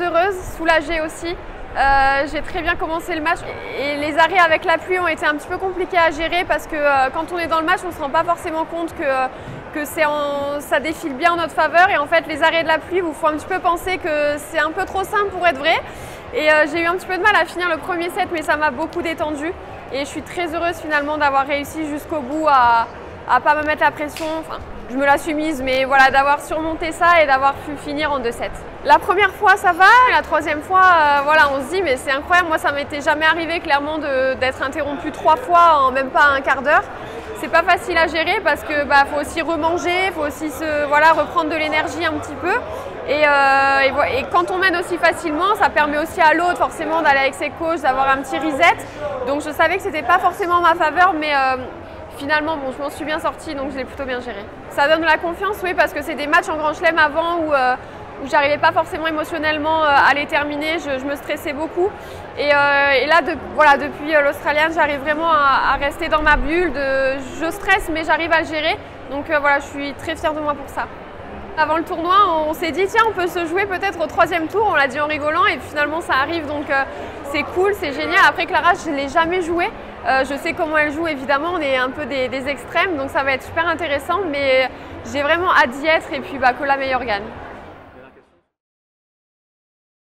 heureuse, soulagée aussi. Euh, j'ai très bien commencé le match et les arrêts avec la pluie ont été un petit peu compliqués à gérer parce que euh, quand on est dans le match, on ne se rend pas forcément compte que, que ça défile bien en notre faveur et en fait les arrêts de la pluie vous font un petit peu penser que c'est un peu trop simple pour être vrai. Et euh, j'ai eu un petit peu de mal à finir le premier set mais ça m'a beaucoup détendu et je suis très heureuse finalement d'avoir réussi jusqu'au bout à ne pas me mettre la pression. Je me la suis mise, mais voilà, d'avoir surmonté ça et d'avoir pu finir en 2-7. La première fois, ça va. La troisième fois, euh, voilà, on se dit, mais c'est incroyable. Moi, ça m'était jamais arrivé, clairement, d'être interrompu trois fois en même pas un quart d'heure. C'est pas facile à gérer parce que bah, faut aussi remanger, faut aussi se, voilà, reprendre de l'énergie un petit peu. Et, euh, quand on mène aussi facilement, ça permet aussi à l'autre forcément d'aller avec ses coachs, d'avoir un petit reset. Donc je savais que c'était pas forcément en ma faveur, mais euh, finalement, bon, je m'en suis bien sortie, donc je l'ai plutôt bien géré. Ça donne la confiance, oui, parce que c'est des matchs en Grand Chelem avant où, euh, où j'arrivais pas forcément émotionnellement euh, à les terminer, je, me stressais beaucoup. Et, euh, là, voilà, depuis l'Australienne, j'arrive vraiment à, rester dans ma bulle. De, je stresse, mais j'arrive à le gérer. Donc voilà, je suis très fière de moi pour ça. Avant le tournoi, on s'est dit tiens, on peut se jouer peut-être au troisième tour. On l'a dit en rigolant et finalement ça arrive donc c'est cool, c'est génial. Après Clara, je ne l'ai jamais joué. Euh, je sais comment elle joue évidemment, on est un peu des, extrêmes donc ça va être super intéressant mais j'ai vraiment hâte d'y être et puis bah, que la meilleure gagne.